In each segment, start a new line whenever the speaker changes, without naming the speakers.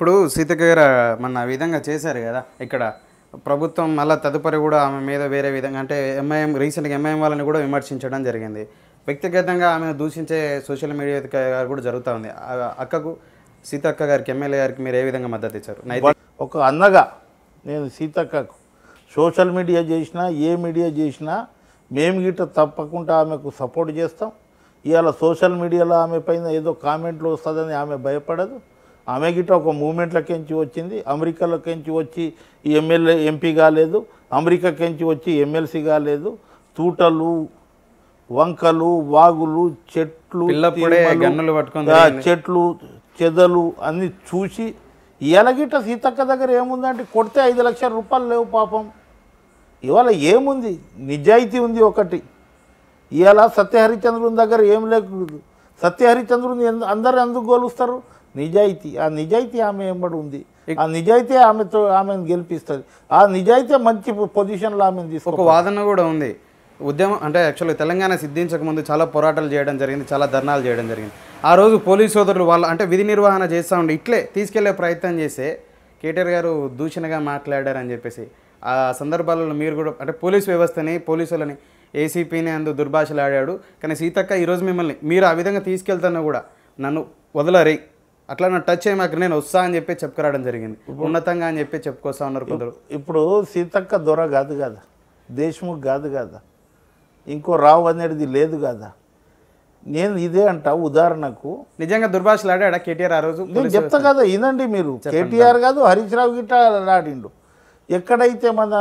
ఇప్పుడు సీతక్క గారు మన విధంగా చేశారు కదా ఇక్కడ ప్రభుత్వం మళ్ళీ తదుపరి కూడా ఆమె మీద వేరే విధంగా అంటే ఎంఐఎం రీసెంట్గా ఎంఐఎం వాళ్ళని కూడా విమర్శించడం జరిగింది. వ్యక్తిగతంగా ఆమెను దూషించే సోషల్ మీడియా గారు కూడా జరుగుతూ ఉంది. ఆ అక్కకు సీతక్క గారికి ఎమ్మెల్యే గారికి మీరు ఏ విధంగా మద్దతు ఇచ్చారు?
ఒక అన్నగా నేను సీతక్కకు సోషల్ మీడియా చేసినా ఏ మీడియా చేసినా మేము గిట్ట తప్పకుండా ఆమెకు సపోర్ట్ చేస్తాం. ఇవాళ సోషల్ మీడియాలో ఆమె పైన ఏదో కామెంట్లు వస్తుందని ఆమె భయపడదు. ఆమె గిట్ట ఒక మూమెంట్లకెంచి వచ్చింది అమెరికాలోకించి వచ్చి ఎమ్మెల్యే ఎంపీ కాలేదు అమెరికాకెంచి వచ్చి ఎమ్మెల్సీ కాలేదు. తూటలు వంకలు వాగులు చెట్లు
గన్నులు
చెట్లు చెదలు అన్ని చూసి ఎలగిట సీతక్క దగ్గర ఏముందంటే కొడితే ఐదు లక్షల రూపాయలు లేవు పాపం. ఇవాళ ఏముంది? నిజాయితీ ఉంది ఒకటి. ఇవాళ సత్యహరిచంద్రుని దగ్గర ఏం లేకూడదు సత్యహరిచంద్రుని ఎందు- అందరు ఎందుకు గోలుస్తారు? నిజాయితీ ఆ నిజాయితీ ఆమె ఎంబడి ఉంది. ఆ నిజాయితీ ఆమెతో ఆమెను గెలిపిస్తుంది. ఆ నిజాయితీ మంచి పొజిషన్లో ఆమెను తీసుకో
ఒక వాదన కూడా ఉంది. ఉద్యమం అంటే యాక్చువల్గా తెలంగాణ సిద్ధించక ముందు చాలా పోరాటాలు చేయడం జరిగింది చాలా ధర్నాలు చేయడం జరిగింది. ఆ రోజు పోలీస్ సోదరులు వాళ్ళ అంటే విధి నిర్వహణ చేస్తూ ఉండి ఇట్లే తీసుకెళ్ళే ప్రయత్నం చేస్తే కేటీఆర్ గారు దూషణగా మాట్లాడారని చెప్పేసి ఆ సందర్భాలలో మీరు కూడా అంటే పోలీస్ వ్యవస్థని పోలీసులని ఏసీపీని అందు దుర్భాషలు ఆడాడు కానీ సీతక్క ఈరోజు మిమ్మల్ని మీరు ఆ విధంగా తీసుకెళ్తున్నా కూడా నన్ను వదలరి అట్లా నన్ను టచ్ చేయమాక నేను వస్తా అని చెప్పి చెప్పుకురావడం జరిగింది. ఉన్నతంగా అని చెప్పి చెప్పుకొస్తా ఉన్నారు కొందరు.
ఇప్పుడు సీతక్క దొర కాదు కదా దేశముఖ్ కాదు కదా ఇంకో రావు అనేది లేదు కదా. నేను ఇదే అంట ఉదాహరణకు.
నిజంగా దుర్భాషలు ఆడాడా కేటీఆర్ ఆ రోజు?
నేను చెప్తా కదా వినండి మీరు. కేటీఆర్ కాదు హరీష్ రావు గిట్ట ఆడిండు. ఎక్కడైతే మన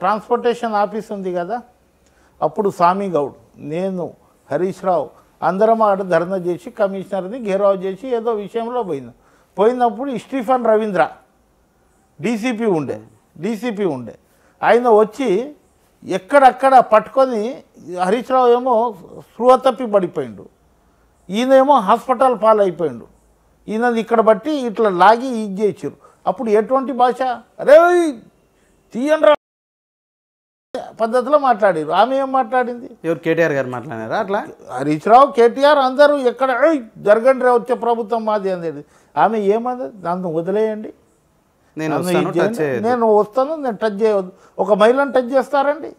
ట్రాన్స్పోర్టేషన్ ఆఫీస్ ఉంది కదా అప్పుడు స్వామి గౌడ్ నేను హరీష్ రావు అందరం ఆడ ధర్నా చేసి కమిషనర్ని ఘేరావు చేసి ఏదో విషయంలో పోయింది. పోయినప్పుడు స్టీఫన్ రవీంద్ర డీసీపీ ఉండే డీసీపీ ఉండే. ఆయన వచ్చి ఎక్కడక్కడ పట్టుకొని హరీష్ రావు ఏమో స్పృహ తప్పి పడిపోయిండు. ఈయనేమో హాస్పిటల్ పాలైపోయిండు. ఈయనది ఇక్కడ బట్టి ఇట్లా లాగి ఇది చేసారు అప్పుడు ఎటువంటి భాష? అరే తీయండి పద్ధతిలో మాట్లాడారు. ఆమె ఏం మాట్లాడింది?
ఎవరు కేటీఆర్ గారు మాట్లాడారా అట్లా?
హరీష్ రావు కేటీఆర్ అందరూ ఎక్కడ "ఏయ్, జరగండి రా వచ్చే ప్రభుత్వం మాది అనేది ఆమె ఏమన్నది నన్ను వదిలేయండి.
నేను.
నేను వస్తాను నేను టచ్ చేయవద్దు ఒక మహిళను టచ్ చేస్తారండి.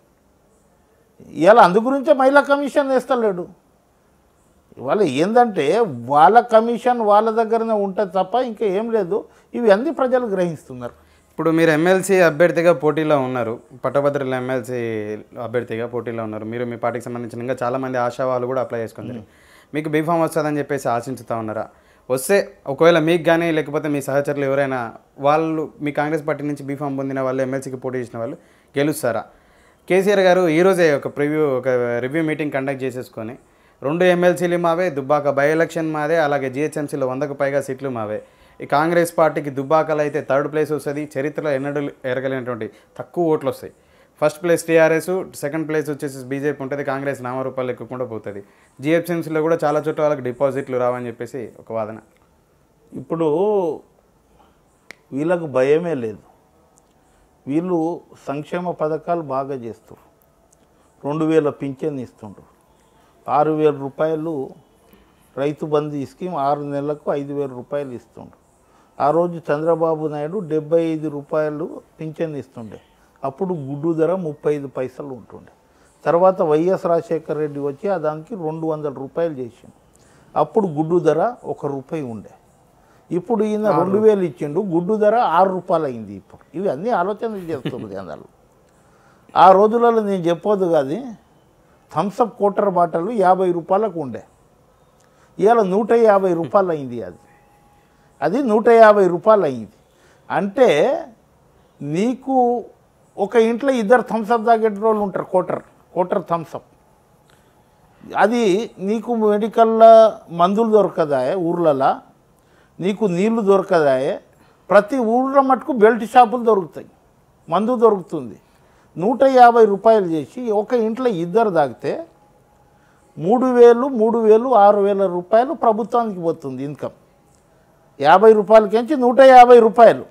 ఇలా అందు గురించే మహిళా కమిషన్ వేస్తలేడు. ఇవాళ ఏంటంటే వాళ్ళ కమిషన్ వాళ్ళ దగ్గరనే ఉంటుంది తప్ప ఇంకా ఏం లేదు. ఇవి అన్ని ప్రజలు గ్రహిస్తున్నారు.
ఇప్పుడు మీరు ఎమ్మెల్సీ అభ్యర్థిగా పోటీలో ఉన్నారు. పట్టభద్రుల ఎమ్మెల్సీ అభ్యర్థిగా పోటీలో ఉన్నారు. మీరు మీ పార్టీకి సంబంధించిన ఇంకా చాలామంది ఆశావాళ్ళు కూడా అప్లై చేసుకుంటారు. మీకు బీఫామ్ వస్తుందని చెప్పేసి ఆశించుతా ఉన్నారా? వస్తే ఒకవేళ మీకు కానీ లేకపోతే మీ సహచరులు ఎవరైనా వాళ్ళు మీ కాంగ్రెస్ పార్టీ నుంచి బీఫామ్ పొందిన వాళ్ళు ఎమ్మెల్సీకి పోటీ చేసిన వాళ్ళు గెలుస్తారా? కేసీఆర్ గారు ఈరోజే ఒక ప్రివ్యూ ఒక రివ్యూ మీటింగ్ కండక్ట్ చేసేసుకొని రెండు ఎమ్మెల్సీలు మావే దుబ్బాక బై ఎలక్షన్ మాదే అలాగే జిహెచ్ఎంసీలో వందకు పైగా సీట్లు మావే. ఈ కాంగ్రెస్ పార్టీకి దుబ్బాకలు అయితే థర్డ్ ప్లేస్ వస్తుంది. చరిత్రలో ఎన్నడూ ఎరగలేనటువంటి తక్కువ ఓట్లు వస్తాయి. First place TRS second place వచ్చేసి బీజేపీ ఉంటుంది. కాంగ్రెస్ నామరూపాలు ఎక్కుకుండా పోతుంది. జిఎఫ్సిఎంసీలో కూడా చాలా చోట్ల వాళ్ళకి డిపాజిట్లు రావని చెప్పేసి ఒక వాదన.
ఇప్పుడు వీళ్ళకు భయమే లేదు. వీళ్ళు సంక్షేమ పథకాలు బాగా చేస్తారు రెండు వేల పింఛన్ ఇస్తుండ్రు. ఆరు వేల రూపాయలు రైతు బంధు స్కీమ్ ఆరు నెలలకు ఐదు వేల రూపాయలు ఇస్తుండ్రు. ఆ రోజు చంద్రబాబు నాయుడు డెబ్బై ఐదు రూపాయలు పింఛన్ ఇస్తుండే. అప్పుడు గుడ్డు ధర ముప్పై ఐదు పైసలు ఉంటుండే. తర్వాత వైఎస్ రాజశేఖర రెడ్డి వచ్చి ఆ దానికి రెండు వందల రూపాయలు చేసిండు. అప్పుడు గుడ్డు ధర ఒక రూపాయి ఉండే. ఇప్పుడు ఈయన రెండు వేలు ఇచ్చిండు గుడ్డు ధర ఆరు రూపాయలు అయింది ఇప్పుడు. ఇవి అన్నీ ఆలోచన చేస్తుంది జనాలు ఆ రోజులలో నేను చెప్పొద్దు కాదు థమ్సప్ కోటర్ బాటలు యాభై రూపాయలకు ఉండే. ఇవాళ నూట యాభై రూపాయలు అయింది అది. అది నూట యాభై రూపాయలు అయ్యింది. అంటే నీకు ఒక ఇంట్లో ఇద్దరు థమ్సప్ తాగేట వాళ్ళు ఉంటారు కోటర్ కోటర్ థమ్సప్ అది నీకు మెడికల్లో మందులు దొరకదాయే ఊర్లలో నీకు నీళ్ళు దొరకదాయే. ప్రతి ఊళ్ళో మటుకు బెల్ట్ షాపులు దొరుకుతాయి మందు దొరుకుతుంది. నూట యాభై రూపాయలు చేసి ఒక ఇంట్లో ఇద్దరు తాగితే మూడు వేలు మూడు వేలు ఆరు వేల రూపాయలు ప్రభుత్వానికి పోతుంది ఇన్కమ్. యాభై రూపాయలకించి నూట యాభై రూపాయలు.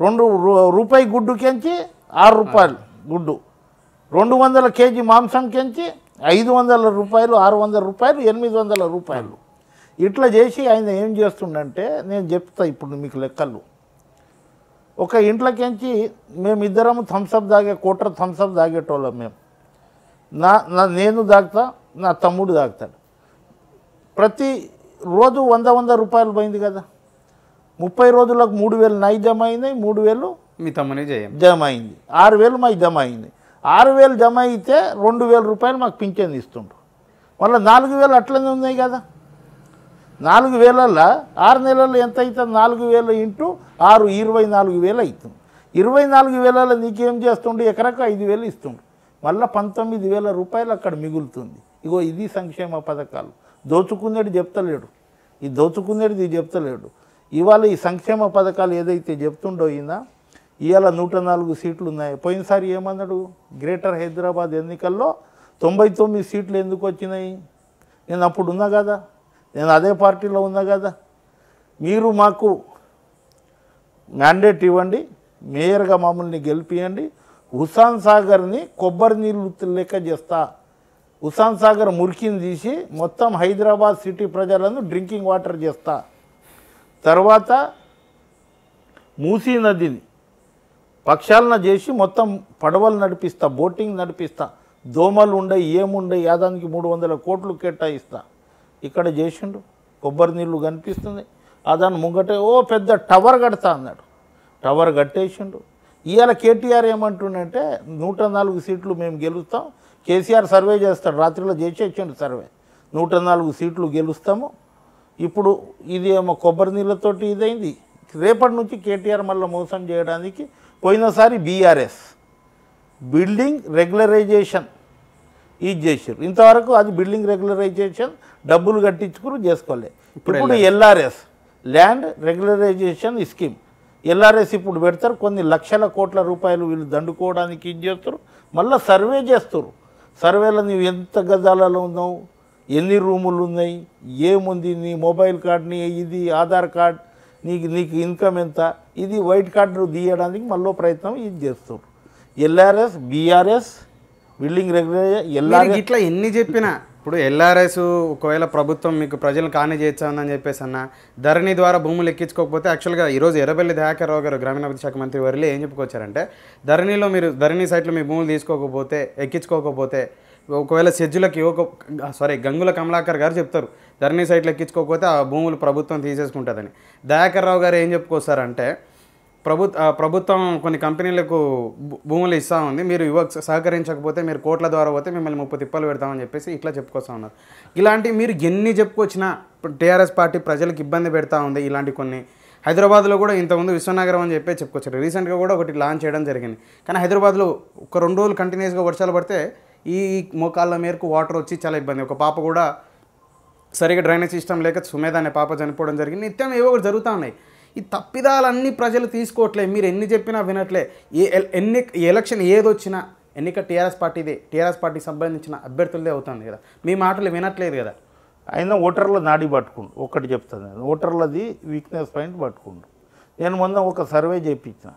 రెండు రూ- రూపాయి గుడ్డుకెంచి ఆరు రూపాయలు గుడ్డు. రెండు వందల కేజీ మాంసంకెంచి ఐదు వందల రూపాయలు ఆరు వందల రూపాయలు ఎనిమిది వందల రూపాయలు. ఇట్లా చేసి ఆయన ఏం చేస్తుండంటే నేను చెప్తా ఇప్పుడు మీకు లెక్కలు. ఒక ఇంట్లోకించి మేమిద్దరము థమ్సప్ తాగే కోటర్ థమ్సప్ తాగేటోళ్ళం మేము నా నా నేను దాగుతా నా తమ్ముడు దాగుతాడు. ప్రతి రోజు వంద వంద రూపాయలు పోయింది కదా. ముప్పై రోజులకు మూడు వేలు నై జమ అయినాయి మూడు వేలు
మీ తమ్ముని
జమ అయింది ఆరు వేలు మాకు జమ అయింది ఆరు వేలు జమ అయితే రెండు వేల రూపాయలు మాకు పింఛన్ ఇస్తుండ్రు. మళ్ళీ నాలుగు వేలు అట్లనే ఉన్నాయి కదా. నాలుగు వేలల్లో ఆరు నెలల్లో ఎంత అవుతుంది నాలుగు వేలు ఇంటూ ఆరు ఇరవై నాలుగు వేలు అవుతుంది ఇరవై నాలుగు వేలలో నీకేం చేస్తుండే? ఎకరకు ఐదు వేలు ఇస్తుండు. మళ్ళీ పంతొమ్మిది వేల రూపాయలు అక్కడ మిగులుతుంది. ఇగో ఇది సంక్షేమ పథకాలు. దోచుకునేది చెప్తలేడు. ఈ దోచుకునేది ఇది చెప్తలేడు. ఇవాళ ఈ సంక్షేమ పథకాలు ఏదైతే చెప్తుండో ఈయన ఇవాళ నూట నాలుగు సీట్లు ఉన్నాయి. పోయినసారి ఏమన్నాడు? గ్రేటర్ హైదరాబాద్ ఎన్నికల్లో తొంభై తొమ్మిది సీట్లు ఎందుకు వచ్చినాయి? నేను అప్పుడు ఉన్నా కదా? నేను అదే పార్టీలో ఉన్నా కదా? మీరు మాకు మ్యాండేట్ ఇవ్వండి మేయర్గా మమ్మల్ని గెలిపియండి హుసాన్ సాగర్ని కొబ్బరి నీళ్ళు లెక్క చేస్తా. హుసాన్ సాగర్ మురికిని తీసి మొత్తం హైదరాబాద్ సిటీ ప్రజలను డ్రింకింగ్ వాటర్ చేస్తా. తర్వాత మూసీ నదిని పక్షాలన చేసి మొత్తం పడవలు నడిపిస్తా బోటింగ్ నడిపిస్తా దోమలు ఉండే ఏముండయి యాదానికి మూడు వందల కోట్లు కేటాయిస్తా. ఇక్కడ చేసిండు కొబ్బరి నీళ్ళు కనిపిస్తుంది. ఆ దాని ముంగటే ఓ పెద్ద టవర్ కడతా అన్నాడు. టవర్ కట్టేసిండు. ఇవాళ కేటీఆర్ ఏమంటుండంటే నూట నాలుగు సీట్లు మేము గెలుస్తాం కేసీఆర్ సర్వే చేస్తాడు రాత్రిలో చేసేసిండు సర్వే. నూట నాలుగు సీట్లు గెలుస్తాము ఇప్పుడు ఇది ఏమో కొబ్బరి నీళ్ళతోటి ఇదైంది. రేపటి నుంచి కేటీఆర్ మళ్ళీ మోసం చేయడానికి పోయినసారి బీఆర్ఎస్ బిల్డింగ్ రెగ్యులరైజేషన్ ఇది చేసారు ఇంతవరకు అది బిల్డింగ్ రెగ్యులరైజేషన్ డబ్బులు కట్టించుకుని చేసుకోలే. ఇప్పుడు LRS land regularisation scheme. LRS ఇప్పుడు పెడతారు కొన్ని లక్షల కోట్ల రూపాయలు వీళ్ళు దండుకోవడానికి ఇది చేస్తారు మళ్ళీ సర్వే చేస్తారు. సర్వేలో నువ్వు ఎంత గజాలలో ఉన్నావు? ఎన్ని రూములు ఉన్నాయి? ఏముంది? నీ మొబైల్ కార్డ్ నీ ఇది ఆధార్ కార్డ్ నీకు నీకు ఇన్కమ్ ఎంత? ఇది వైట్ కార్డు తీయడానికి మళ్ళీ ప్రయత్నం ఇది చేస్తారు LRS BRS building regular
LR
LRS
ఇట్లా ఎన్ని చెప్పినా ఇప్పుడు ఎల్ఆర్ఎస్ ఒకవేళ ప్రభుత్వం మీకు ప్రజలు కాని చేయించామని చెప్పేసి అన్న ధరణి ద్వారా భూములు ఎక్కించుకోకపోతే యాక్చువల్గా ఈరోజు ఎర్రబెల్లి దయాకర్రావు గారు గ్రామీణాభివృద్ధి శాఖ మంత్రి వారిలో ఏం చెప్పుకొచ్చారంటే ధరణిలో మీరు ధరణి సైట్లో మీ భూములు తీసుకోకపోతే ఎక్కించుకోకపోతే ఒకవేళ సెజ్జులకి ఇవ్వక సారీ గంగుల కమలాకర్ గారు చెప్తారు ధరణి సైట్లు ఎక్కించుకోకపోతే ఆ భూములు ప్రభుత్వం తీసేసుకుంటుందని. దయాకర్ రావు గారు ఏం చెప్పుకొస్తారంటే ప్రభుత్వ ప్రభుత్వం కొన్ని కంపెనీలకు భూ- భూములు ఇస్తా ఉంది మీరు ఇవ్వ సహకరించకపోతే మీరు కోట్ల ద్వారా పోతే మిమ్మల్ని ముప్పై తిప్పలు పెడతామని చెప్పేసి ఇట్లా చెప్పుకొస్తా ఉన్నారు. ఇలాంటి మీరు ఎన్ని చెప్పుకొచ్చినా టీఆర్ఎస్ పార్టీ ప్రజలకు ఇబ్బంది పెడతా ఉంది ఇలాంటి కొన్ని. హైదరాబాద్లో కూడా ఇంతకుముందు విశ్వనగరం అని చెప్పి చెప్పుకొచ్చారు. రీసెంట్గా కూడా ఒకటి లాంచ్ చేయడం జరిగింది. కానీ హైదరాబాద్లో ఒక రెండు రోజులు కంటిన్యూస్గా వర్షాలు పడితే ఈ మోకాళ్ళ మేరకు వాటర్ వచ్చి చాలా ఇబ్బంది. ఒక పాప కూడా సరిగా డ్రైనేజ్ సిస్టమ్ లేక సుమేధ అనే పాప చనిపోవడం జరిగింది. నిత్యం ఏవో ఒకటి జరుగుతూ ఉన్నాయి. ఈ తప్పిదాలన్నీ ప్రజలు తీసుకోవట్లే. మీరు ఎన్ని చెప్పినా వినట్లే. ఏ ఎల్- ఎన్ని ఎలక్షన్ ఏదొచ్చినా ఎన్నిక టీఆర్ఎస్ పార్టీదే టీఆర్ఎస్ పార్టీకి సంబంధించిన అభ్యర్థులదే అవుతుంది కదా. మీ మాటలు వినట్లేదు కదా.
అయినా ఓటర్ల నాడి పట్టుకుండు. ఒకటి చెప్తాను నేను. ఓటర్లది వీక్నెస్ పాయింట్ పట్టుకుండు. నేను మొన్న ఒక సర్వే చేయించిన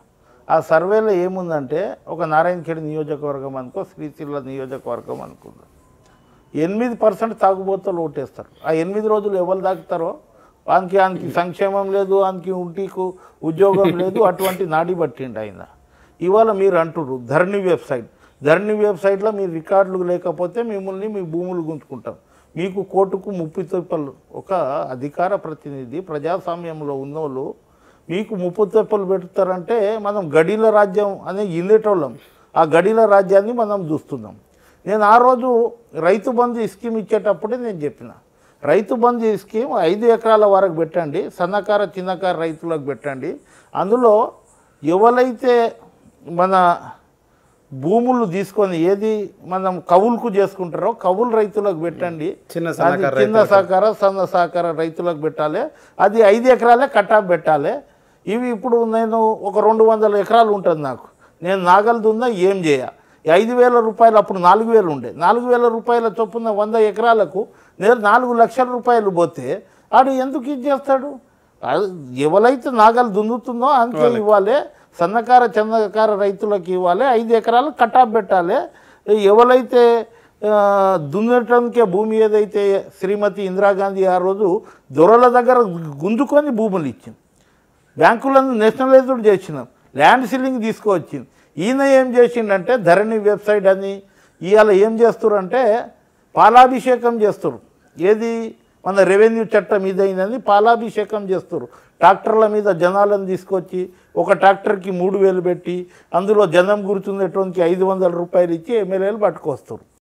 ఆ సర్వేలో ఏముందంటే ఒక నారాయణఖేడ్ నియోజకవర్గం అనుకో శ్రీశిల్ల నియోజకవర్గం అనుకుందాం ఎనిమిది పర్సెంట్ తాగుబోతులు ఓటేస్తారు. ఆ ఎనిమిది రోజులు ఎవరు తాగుతారో? వానికి ఆయనకి సంక్షేమం లేదు ఆయనకి ఉంటికు ఉద్యోగం లేదు అటువంటి నాడి పట్టిండు ఆయన. ఇవాళ మీరు అంటుర్రు ధరణి వెబ్సైట్. ధరణి వెబ్సైట్లో మీ రికార్డులు లేకపోతే మిమ్మల్ని మీ భూములు గుంజుకుంటాం. మీకు కోర్టుకు ముప్పి తొప్పలు ఒక అధికార ప్రతినిధి ప్రజాస్వామ్యంలో ఉన్నోళ్ళు మీకు ముప్పు తెప్పలు పెడతారంటే మనం గడిల రాజ్యం అనే ఇల్లేటోళ్ళం. ఆ గడిల రాజ్యాన్ని మనం చూస్తున్నాం. నేను ఆ రోజు రైతు బంధు స్కీమ్ ఇచ్చేటప్పుడే నేను చెప్పిన. రైతు బంధు స్కీమ్ ఐదు ఎకరాల వరకు పెట్టండి సన్నకార చిన్నకార రైతులకు పెట్టండి. అందులో ఎవరైతే మన భూములు తీసుకొని ఏది మనం కవులకు చేసుకుంటారో కవులు రైతులకు పెట్టండి.
చిన్న
చిన్న సహకార సన్న సహకార రైతులకు పెట్టాలి. అది ఐదు ఎకరాలే కటాఫ్ పెట్టాలి. ఇవి ఇప్పుడు నేను ఒక రెండు వందల ఎకరాలు ఉంటుంది నాకు. నేను నాగలు దున్నా ఏం చేయ? ఐదు వేల రూపాయలు అప్పుడు నాలుగు వేలు ఉండే. నాలుగు వేల రూపాయల చొప్పున వంద ఎకరాలకు నేను నాలుగు లక్షల రూపాయలు పోతే ఆడు ఎందుకు ఇది చేస్తాడు? ఎవరైతే నాగలు దున్నుతుందో అంతే ఇవ్వాలి. సన్నకార చందకార రైతులకు ఇవ్వాలి. ఐదు ఎకరాలు కటాఫ్ పెట్టాలి. ఎవరైతే దున్నటానికే భూమి ఏదైతే శ్రీమతి ఇందిరాగాంధీ ఆ రోజు దొరల దగ్గర గుంజుకొని భూములు ఇచ్చింది. బ్యాంకులను నేషనలైజ్డ్ చేసినాం. ల్యాండ్ సీలింగ్ తీసుకువచ్చింది ఈయన ఏం చేసిండంటే ధరణి వెబ్సైట్ అని ఇవాళ ఏం చేస్తుర్రంటే పాలాభిషేకం చేస్తారు ఏది? మన రెవెన్యూ చట్టం ఇదైందని పాలాభిషేకం చేస్తారు ట్రాక్టర్ల మీద జనాలను తీసుకొచ్చి ఒక ట్రాక్టర్కి మూడు వేలు పెట్టి అందులో జనం గుర్తుండేటువంటి ఐదు వందల రూపాయలు ఇచ్చి ఎమ్మెల్యేలు పట్టుకొస్తారు